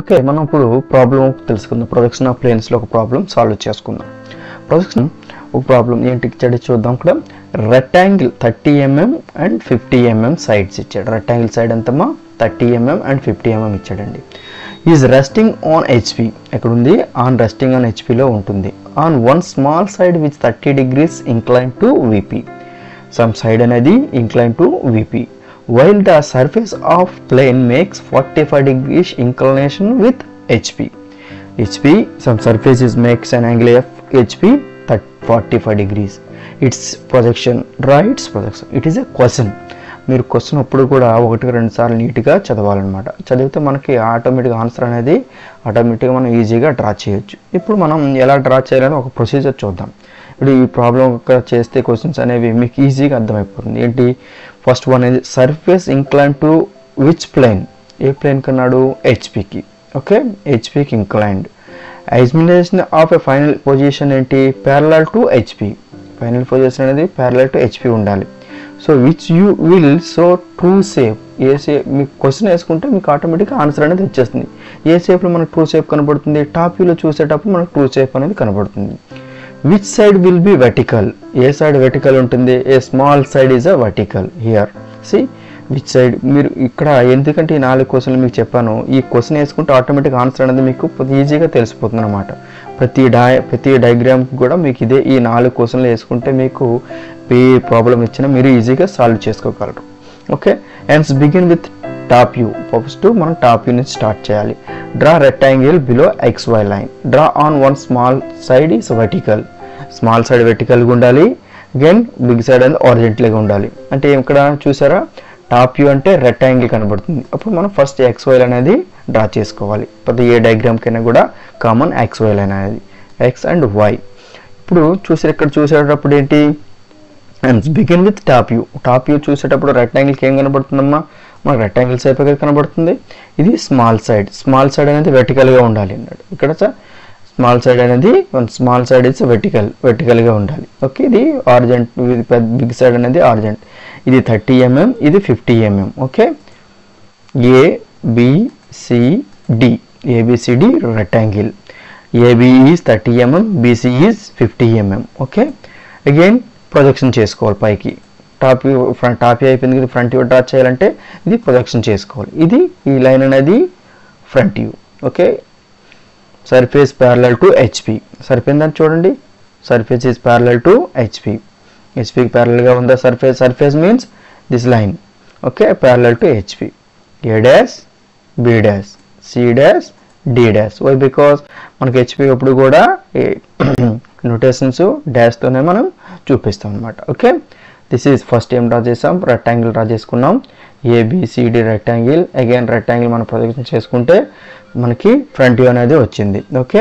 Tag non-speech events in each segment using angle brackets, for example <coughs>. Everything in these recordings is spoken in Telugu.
ఓకే మనం ఇప్పుడు ప్రాబ్లం తెలుసుకుందాం. ప్రొజెక్షన్ ఆఫ్ ప్లేన్స్లో ఒక ప్రాబ్లం సాల్వ్ చేసుకుందాం. ప్రొజెక్షన్ ఒక ప్రాబ్లం ఏంటి ఇచ్చాడు చూద్దాం ఇక్కడ rectangle thirty mm and fifty mm sides ఇచ్చాడు. రెక్టాంగిల్ సైడ్ ఎంతమ్మా? Thirty mm and fifty mm ఇచ్చాడండి. ఈజ్ రెస్టింగ్ ఆన్ హెచ్పి ఎక్కడ ఉంది ఆన్ రెస్టింగ్ ఆన్ హెచ్పిలో ఉంటుంది. On one small side with thirty degrees incline to VP some side అనేది incline to VP while the surface of plane makes forty five degrees with with HP HP some surface is makes an angle of HP Its forty five degrees its projection draw its projection it is a question మీరు క్వశ్చన్ అప్పుడు కూడా ఒకటి రెండు సార్లు నీట్గా చదవాలన్నమాట. చదివితే మనకి ఆటోమేటిక్ ఆన్సర్ అనేది ఆటోమేటిక్గా మనం ఈజీగా డ్రా చేయొచ్చు. ఇప్పుడు మనం ఎలా డ్రా చేయాలని ఒక ప్రొసీజర్ చూద్దాం. ఇప్పుడు ఈ ప్రాబ్లం చేస్తే క్వశ్చన్స్ అనేవి మీకు ఈజీగా అర్థమైపోతుంది. ఏంటి? ఫస్ట్ వన్ ఇది surface incline to which plane A plane కన్నాడు? హెచ్పికి okay హెచ్పికి inclined examination of a final position ఏంటి? Parallel to HP final position అనేది ప్యారలల్ టు హెచ్పి ఉండాలి. So which you will so true shape A shape మీకు క్వశ్చన్ వేసుకుంటే మీకు ఆటోమేటిక్గా ఆన్సర్ అనేది వచ్చేస్తుంది. ఏ సేఫ్లో మనకు ట్రూ సేఫ్ కనబడుతుంది? టాప్ వ్యూలో చూసేటప్పుడు మనకు ట్రూ సేఫ్ అనేది కనబడుతుంది. Which side will be vertical A side vertical ఉంటుంది. A small side is a vertical here see which side మీరు ఇక్కడ ఎందుకంటే ఈ నాలుగు క్వశ్చన్లు మీకు చెప్పాను. ఈ క్వశ్చన్ వేసుకుంటే ఆటోమేటిక్ ఆన్సర్ అనేది మీకు ఈజీగా తెలిసిపోతుంది అనమాట ప్రతి డై ప్రతి డయాగ్రామ్కి కూడా మీకు ఇదే ఈ నాలుగు క్వశ్చన్లు వేసుకుంటే మీకు ఏ ప్రాబ్లం ఇచ్చినా మీరు ఈజీగా సాల్వ్ చేసుకోగలరు. Okay and begin with top view first మనం టాప్ యూ నుంచి స్టార్ట్ చేయాలి. Draw rectangle below X Y line draw on one small side is vertical small side వెర్టికల్గా ఉండాలి. అగైన్ బిగ్ సైడ్ అనేది ఆరిజెంటల్గా ఉండాలి. అంటే ఇక్కడ చూసారా? టాప్ వ్యూ అంటే రెక్టాంగిల్ కనబడుతుంది. అప్పుడు మనం ఫస్ట్ ఎక్స్ వైల్ అనేది డ్రా చేసుకోవాలి. ప్రతి ఏ డయాగ్రామ్ కైనా కూడా కామన్ ఎక్స్ వైల్ అనేది. ఎక్స్ అండ్ వై ఇప్పుడు చూసే ఇక్కడ చూసేటప్పుడు ఏంటి? And begin with top view top view చూసేటప్పుడు రెక్టాంగిల్కి ఏం కనబడుతుందమ్మా? మనకు రెక్టాంగిల్ సైడ్ కనబడుతుంది. ఇది స్మాల్ సైడ్ స్మాల్ సైడ్ అనేది వెర్టికల్గా ఉండాలి. అన్నాడు ఇక్కడ స్మాల్ సైడ్ అనేది స్మాల్ సైడ్ ఇస్ వెర్టికల్ వెర్టికల్గా ఉండాలి. ఓకే ఇది ఆర్జెంట్ ఇది పెద్ద బిగ్ సైడ్ అనేది ఆర్జెంట్ ఇది థర్టీ ఎంఎం mm, ఇది fifty mm okay A BCD ABCD rectangle AB is thirty mm BC is fifty mm okay again projection చేసుకోవాలి పైకి. టాప్ ఫ్రంట్ టాప్ అయిపోయింది కదా ఫ్రంట్ వ్యూ డ్రా చేయాలంటే ఇది ప్రొజెక్షన్ చేసుకోవాలి. ఇది ఈ లైన్ అనేది front view okay surface parallel to HP సరిపోయిందని చూడండి. Surface is parallel to HP హెచ్పికి ప్యారలల్గా ఉందా surface surface means this line okay parallel to HP A dash B dash C dash D dash Y because మనకి హెచ్పి ఎప్పుడు కూడా నోటేషన్స్ డాష్తోనే <coughs> మనం చూపిస్తాం అనమాట ఓకే దిస్ ఈజ్ ఫస్ట్ ఏం డ్రా చేసాం. రెక్టాంగిల్ డ్రా చేసుకున్నాం. ఏబిసిడి రెక్టాంగిల్ అగైన్ రెక్టాంగిల్ మనం ప్రొజెక్షన్ చేసుకుంటే మనకి ఫ్రంట్ వ్యూ అనేది వచ్చింది. ఓకే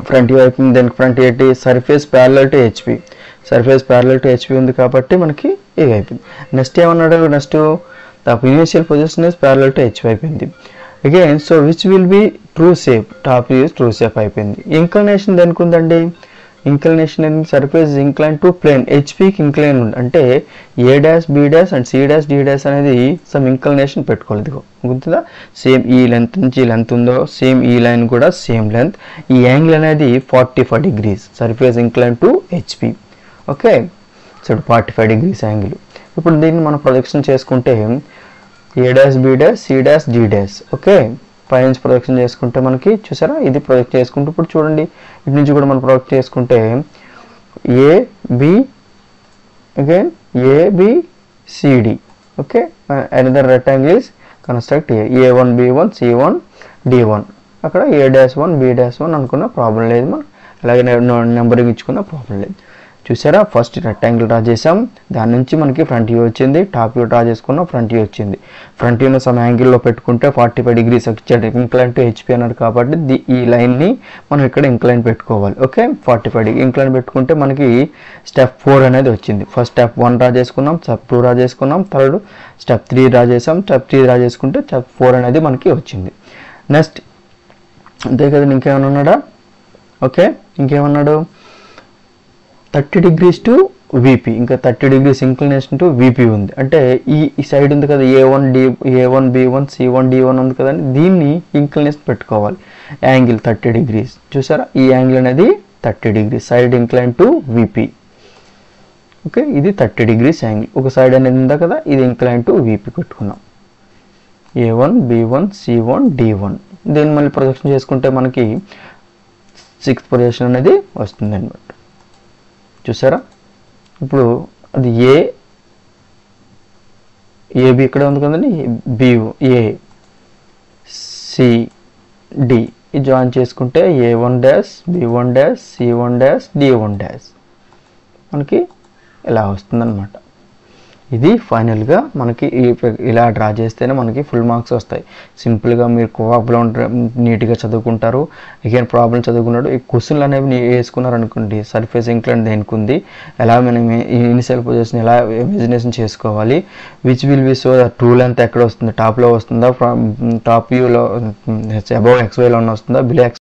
ఫ్రంట్ వ్యూ అయిపోయింది. దానికి ఫ్రంట్ ఏంటి? Surface parallel to HP surface parallel to HP ఉంది కాబట్టి మనకి ఇది అయిపోయింది. నెక్స్ట్ ఏమన్నాడు? Next the initial position is parallel to HP అయిపోయింది. Again so which will be true shape top views true shape అయిపోయింది. ఇంక్లనేషన్ దానికి ఉందండి ఇంక్లనేషన్ అనేది సర్ఫేస్ ఇంక్లైన్ టు ప్లేన్ హెచ్పికి ఇంక్లైన్ ఉంది అంటే A dash B dash and C dash D dash అనేది సమ్ ఇంక్లనేషన్ పెట్టుకోవాలి. ఇదిగో గుర్తుందా? సేమ్ ఈ లెంత్ నుంచి లెంత్ ఉందో సేమ్ ఈ లైన్ కూడా సేమ్ లెంత్ ఈ యాంగిల్ అనేది forty five degrees surface incline to HP okay so forty five degrees angle ఇప్పుడు దీన్ని మనం ప్రొజెక్షన్ చేసుకుంటే A dash B dash C dash D dash okay పైనుంచి ప్రొజెక్షన్ చేసుకుంటే మనకి చూసారా? ఇది ప్రొజెక్ట్ చేసుకుంటే ఇప్పుడు చూడండి. ఇటు నుంచి కూడా మనం ప్రొడక్ట్ చేసుకుంటే A B again A B CD okay another rectangle is construct A one B one C one D one అక్కడ A dash one B dash one అనుకున్న ప్రాబ్లం లేదు మనం అలాగే నెంబరింగ్ ఇచ్చుకున్న ప్రాబ్లం లేదు. చూసారా? ఫస్ట్ రెక్టాంగిల్ డ్రా చేసాం దాని నుంచి మనకి ఫ్రంట్ వ్యూ వచ్చింది. టాప్ వ్యూ డ్రా చేసుకున్నాం ఫ్రంట్ వ్యూ వచ్చింది. ఫ్రంట్ వ్యూను సమ్ యాంగిల్లో పెట్టుకుంటే ఫార్టీ ఫైవ్ డిగ్రీస్ వచ్చాడు ఇంక్లైన్ టు హెచ్పి అన్నాడు కాబట్టి ది- ఈ లైన్ని మనం ఇక్కడ ఇంక్లైన్ పెట్టుకోవాలి. Okay forty five degree incline పెట్టుకుంటే మనకి స్టెప్ ఫోర్ అనేది వచ్చింది. ఫస్ట్ స్టెప్ వన్ డ్రా చేసుకున్నాం. స్టెప్ టూ డ్రా చేసుకున్నాం. థర్డ్ స్టెప్ త్రీ డ్రా చేసాం స్టెప్ త్రీ డ్రా చేసుకుంటే స్టెప్ ఫోర్ అనేది మనకి వచ్చింది. నెక్స్ట్ అంతే కదా ఇంకేమైనా ఉన్నాడా? ఓకే ఇంకేమన్నాడు? థర్టీ డిగ్రీస్ టు విపి ఇంకా thirty degrees inclination to VP ఉంది. అంటే ఈ ఈ సైడ్ ఉంది కదా A one D A one B one C one D one ఉంది కదండి దీన్ని ఇంక్లినేషన్ పెట్టుకోవాలి. Angle thirty degrees. చూసారా? ఈ యాంగిల్ అనేది thirty degrees. Side incline to VP okay ఇది థర్టీ డిగ్రీస్ యాంగిల్ ఒక సైడ్ అనేది ఉందా కదా? ఇది ఇంక్లైన్ టు విపి పెట్టుకున్నాం A one B one C one D one దీన్ని మళ్ళీ ప్రొజెక్షన్ చేసుకుంటే మనకి సిక్స్త్ పొజిషన్ అనేది వస్తుంది అనమాట చూసారా? ఇప్పుడు అది ఏ ఏబి ఇక్కడ ఉంది కదండి B A C D. Join చేసుకుంటే A one dash B one dash C one dash D one dash మనకి ఇలా వస్తుందన్నమాట. ఇది ఫైనల్గా మనకి ఇలా డ్రా చేస్తేనే మనకి ఫుల్ మార్క్స్ వస్తాయి. సింపుల్గా మీరు ప్రాబ్లం నీట్గా చదువుకుంటారు. అగైన్ ప్రాబ్లం చదువుకున్నాడు. ఈ క్వశ్చన్లు అనేవి వేసుకున్నారు అనుకోండి సర్ఫేస్ ఇంక్లైన్ దేనికి ఉంది ఎలా మనం ఇనిషియల్ పొజిషన్ ఎలా ఇమాజినేషన్ చేసుకోవాలి? Which will be so true length ఎక్కడ వస్తుంది? టాప్లో వస్తుందా? టాప్ వ్యూలో అబౌవ్ ఎక్స్ వైలో వస్తుందా? Below X